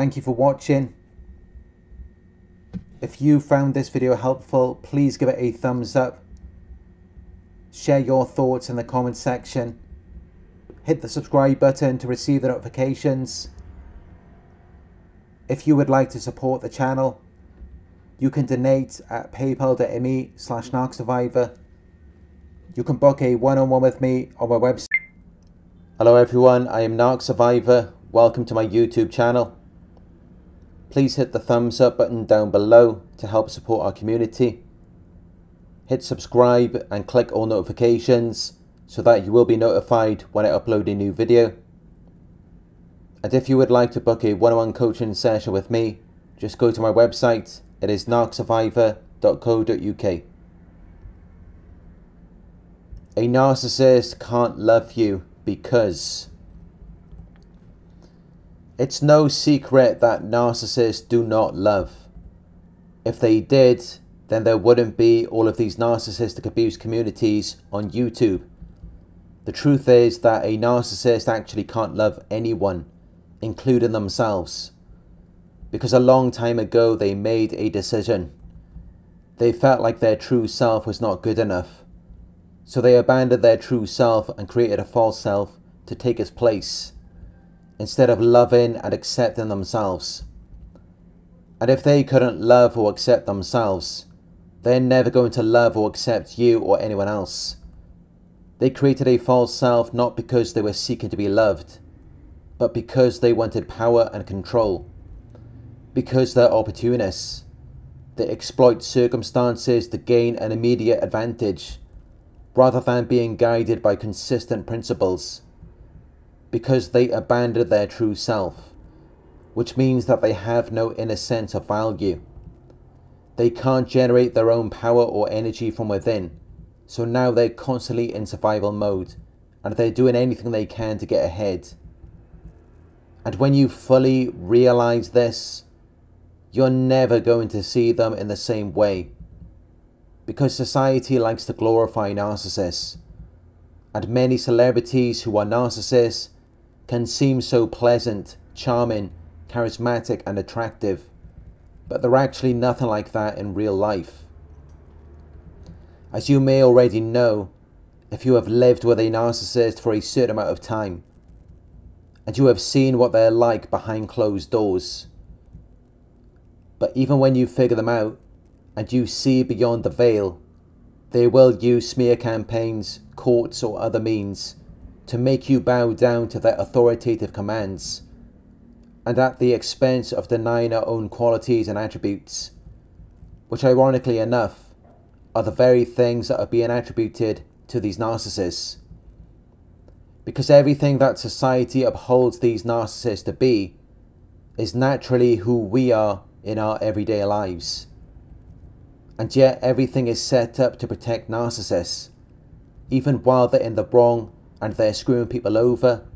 Thank you for watching. If you found this video helpful, please give it a thumbs up. Share your thoughts in the comment section. Hit the subscribe button to receive the notifications. If you would like to support the channel, you can donate at paypal.me slash narcsurvivor. You can book a one-on-one with me on my website. Hello everyone, I am Narc Survivor. Welcome to my YouTube channel. Please hit the thumbs up button down below to help support our community. Hit subscribe and click all notifications so that you will be notified when I upload a new video. And if you would like to book a one-on-one coaching session with me, just go to my website. It is narcsurvivor.co.uk. A narcissist can't love you because it's no secret that narcissists do not love. If they did, then there wouldn't be all of these narcissistic abuse communities on YouTube. The truth is that a narcissist actually can't love anyone, including themselves. Because a long time ago they made a decision. They felt like their true self was not good enough. So they abandoned their true self and created a false self to take its place instead of loving and accepting themselves. And if they couldn't love or accept themselves, they're never going to love or accept you or anyone else. They created a false self not because they were seeking to be loved, but because they wanted power and control. Because they're opportunists. They exploit circumstances to gain an immediate advantage, rather than being guided by consistent principles because they abandoned their true self, which means that they have no inner sense of value. They can't generate their own power or energy from within, so now they're constantly in survival mode and they're doing anything they can to get ahead. And when you fully realize this, you're never going to see them in the same way. Because society likes to glorify narcissists. And many celebrities who are narcissists can seem so pleasant, charming, charismatic, and attractive, but they're actually nothing like that in real life. As you may already know, if you have lived with a narcissist for a certain amount of time, and you have seen what they're like behind closed doors. But even when you figure them out, and you see beyond the veil, they will use smear campaigns, courts, or other means to make you bow down to their authoritative commands, and at the expense of denying our own qualities and attributes, which ironically enough are the very things that are being attributed to these narcissists. Because everything that society upholds these narcissists to be is naturally who we are in our everyday lives. And yet everything is set up to protect narcissists, even while they're in the wrong and they're screwing people over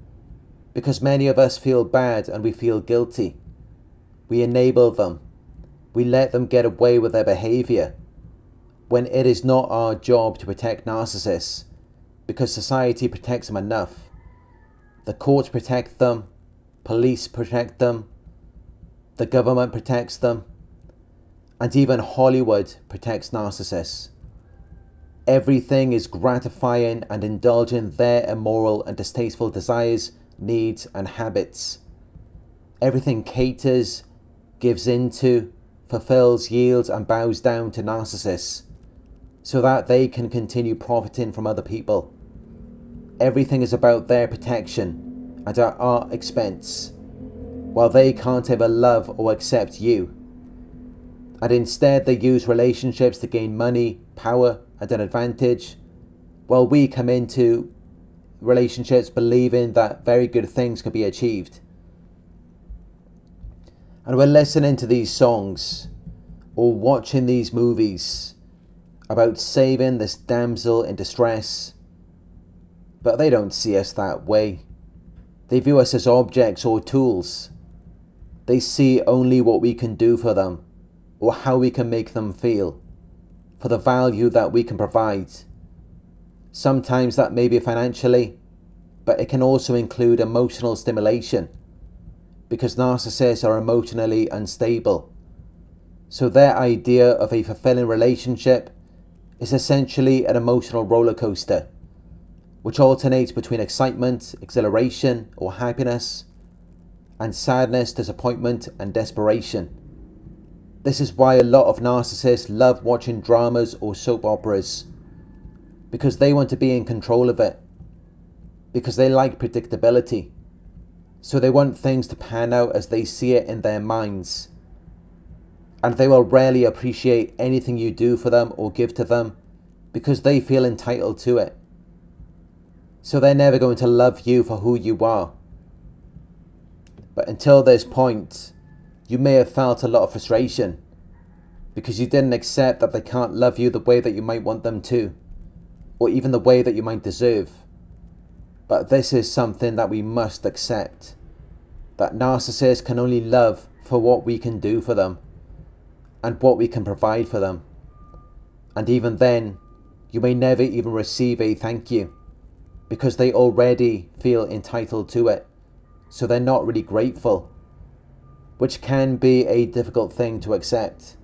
because many of us feel bad and we feel guilty. We enable them. We let them get away with their behaviour when it is not our job to protect narcissists because society protects them enough. The courts protect them, police protect them, the government protects them, and even Hollywood protects narcissists. Everything is gratifying and indulging their immoral and distasteful desires, needs, and habits. Everything caters, gives into, fulfills, yields, and bows down to narcissists so that they can continue profiting from other people. Everything is about their protection and at our expense, while they can't ever love or accept you. And instead, they use relationships to gain money, power, and an advantage, while we come into relationships believing that very good things can be achieved. And we're listening to these songs or watching these movies about saving this damsel in distress, but they don't see us that way. They view us as objects or tools. They see only what we can do for them or how we can make them feel for the value that we can provide. Sometimes that may be financially, but it can also include emotional stimulation because narcissists are emotionally unstable. So their idea of a fulfilling relationship is essentially an emotional roller coaster, which alternates between excitement, exhilaration, or happiness, and sadness, disappointment, and desperation. This is why a lot of narcissists love watching dramas or soap operas, because they want to be in control of it, because they like predictability. So they want things to pan out as they see it in their minds. And they will rarely appreciate anything you do for them or give to them because they feel entitled to it. So they're never going to love you for who you are. But until this point, you may have felt a lot of frustration because you didn't accept that they can't love you the way that you might want them to, or even the way that you might deserve. But this is something that we must accept. That narcissists can only love for what we can do for them and what we can provide for them. And even then, you may never even receive a thank you because they already feel entitled to it. So they're not really grateful, which can be a difficult thing to accept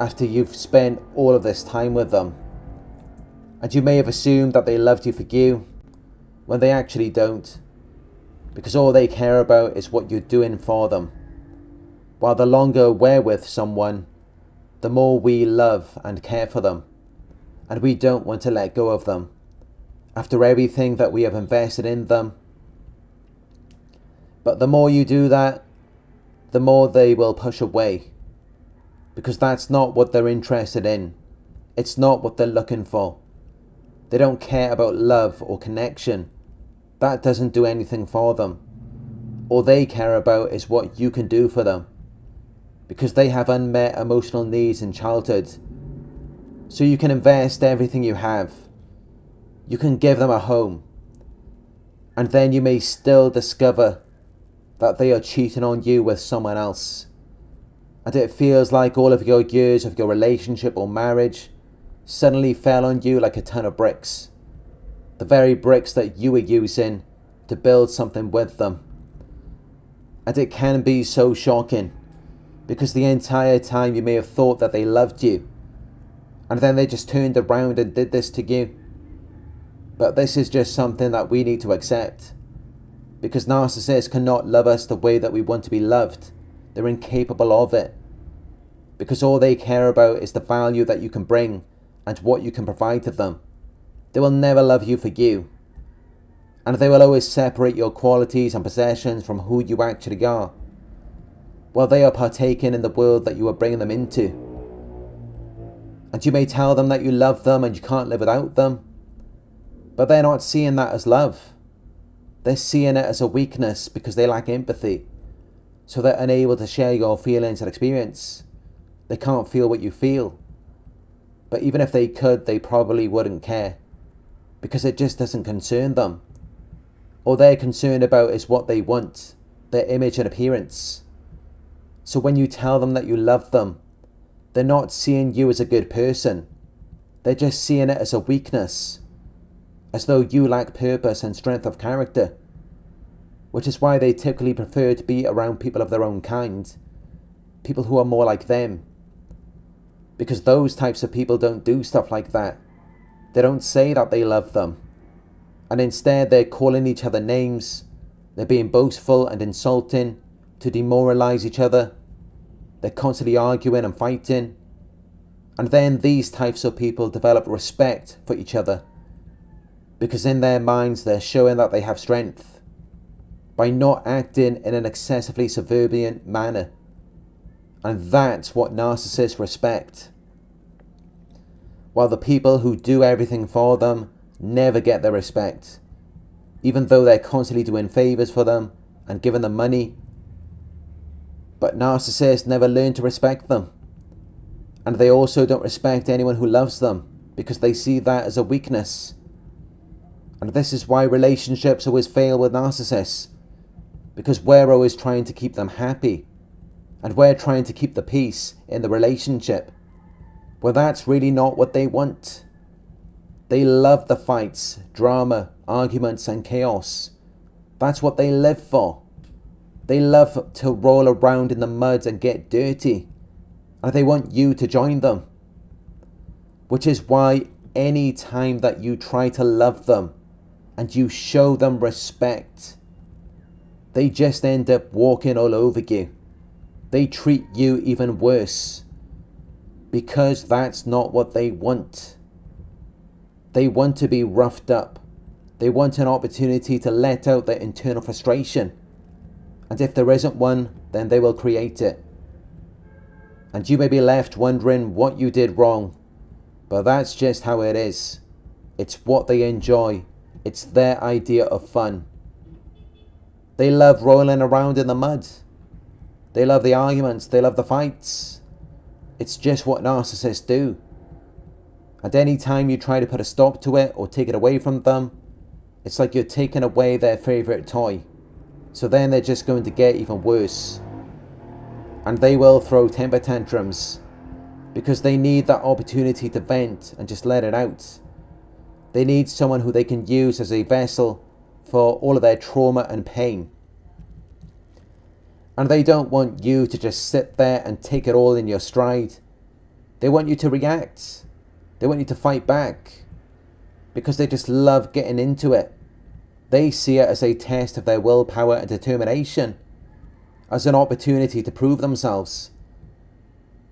after you've spent all of this time with them. And you may have assumed that they loved you for you when they actually don't, because all they care about is what you're doing for them. While the longer we're with someone, the more we love and care for them, and we don't want to let go of them. After everything that we have invested in them. But the more you do that, the more they will push away. Because that's not what they're interested in. It's not what they're looking for. They don't care about love or connection. That doesn't do anything for them. All they care about is what you can do for them. Because they have unmet emotional needs in childhood. So you can invest everything you have. You can give them a home. And then you may still discover that they are cheating on you with someone else. And it feels like all of your years of your relationship or marriage suddenly fell on you like a ton of bricks. The very bricks that you were using to build something with them. And it can be so shocking because the entire time you may have thought that they loved you and then they just turned around and did this to you. But this is just something that we need to accept because narcissists cannot love us the way that we want to be loved. They're incapable of it because all they care about is the value that you can bring and what you can provide to them. They will never love you for you. And they will always separate your qualities and possessions from who you actually are. While they are partaking in the world that you are bringing them into. And you may tell them that you love them and you can't live without them. But they're not seeing that as love. They're seeing it as a weakness because they lack empathy. So they're unable to share your feelings and experience. They can't feel what you feel. But even if they could, they probably wouldn't care. Because it just doesn't concern them. All they're concerned about is what they want, their image and appearance. So when you tell them that you love them, they're not seeing you as a good person. They're just seeing it as a weakness. As though you lack purpose and strength of character. Which is why they typically prefer to be around people of their own kind. People who are more like them because those types of people don't do stuff like that. They don't say that they love them. And instead, they're calling each other names. They're being boastful and insulting to demoralize each other. They're constantly arguing and fighting. And then these types of people develop respect for each other. Because in their minds, they're showing that they have strength by not acting in an excessively subservient manner. And that's what narcissists respect. While the people who do everything for them never get their respect. Even though they're constantly doing favours for them and giving them money. But narcissists never learn to respect them. And they also don't respect anyone who loves them because they see that as a weakness. And this is why relationships always fail with narcissists. Because we're always trying to keep them happy and we're trying to keep the peace in the relationship. Well, that's really not what they want. They love the fights, drama, arguments, and chaos. That's what they live for. They love to roll around in the mud and get dirty. And they want you to join them. Which is why any time that you try to love them and you show them respect, they just end up walking all over you. They treat you even worse because that's not what they want. They want to be roughed up. They want an opportunity to let out their internal frustration. And if there isn't one, then they will create it. And you may be left wondering what you did wrong. But that's just how it is. It's what they enjoy. It's their idea of fun. They love rolling around in the mud. They love the arguments. They love the fights. It's just what narcissists do. And any time you try to put a stop to it or take it away from them, it's like you're taking away their favourite toy. So then they're just going to get even worse. And they will throw temper tantrums because they need that opportunity to vent and just let it out. They need someone who they can use as a vessel for all of their trauma and pain. And they don't want you to just sit there and take it all in your stride. They want you to react. They want you to fight back because they just love getting into it. They see it as a test of their willpower and determination, as an opportunity to prove themselves.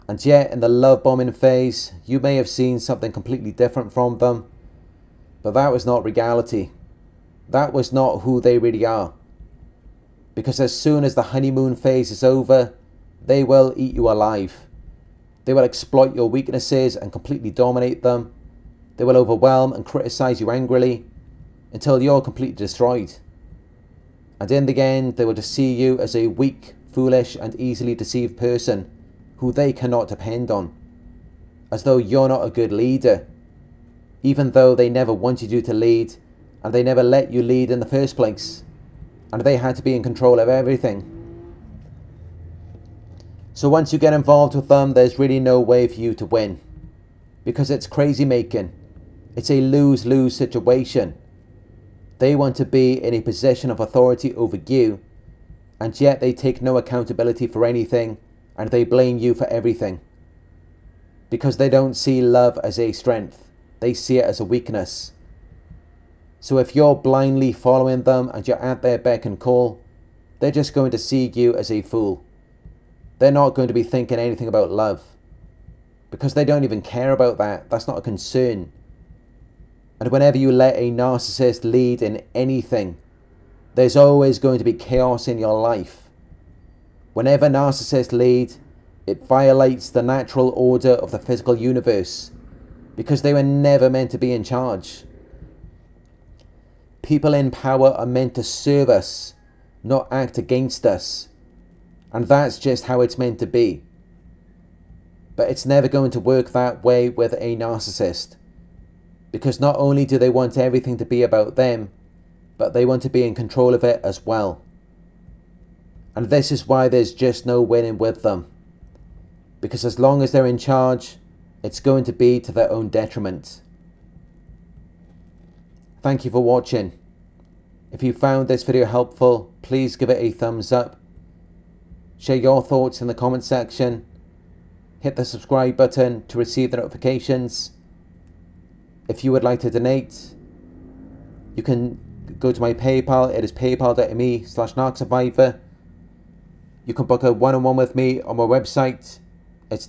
And yet, in the love bombing phase, you may have seen something completely different from them, but that was not reality. That was not who they really are. Because as soon as the honeymoon phase is over, they will eat you alive. They will exploit your weaknesses and completely dominate them. They will overwhelm and criticize you angrily until you're completely destroyed. And in the end, they will just see you as a weak, foolish, and easily deceived person who they cannot depend on. As though you're not a good leader. Even though they never wanted you to lead and they never let you lead in the first place. And they had to be in control of everything. So once you get involved with them, there's really no way for you to win. Because it's crazy making. It's a lose-lose situation. They want to be in a position of authority over you, and yet they take no accountability for anything, and they blame you for everything. Because they don't see love as a strength, they see it as a weakness. So if you're blindly following them and you're at their beck and call, they're just going to see you as a fool they're not going to be thinking anything about love because they don't even care about that. That's not a concern. And whenever you let a narcissist lead in anything, there's always going to be chaos in your life. Whenever narcissists lead, it violates the natural order of the physical universe because they were never meant to be in charge. People in power are meant to serve us, not act against us. And that's just how it's meant to be. But it's never going to work that way with a narcissist. Because not only do they want everything to be about them, but they want to be in control of it as well. And this is why there's just no winning with them. Because as long as they're in charge, it's going to be to their own detriment. Thank you for watching. If you found this video helpful, please give it a thumbs up Share your thoughts in the comment section. Hit the subscribe button to receive the notifications. If you would like to donate, you can go to my PayPal. It is paypal.me slash narcsurvivor. You can book a one-on-one with me on my website. It's